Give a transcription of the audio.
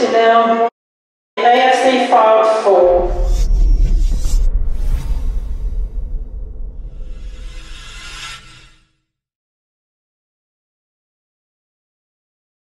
to them.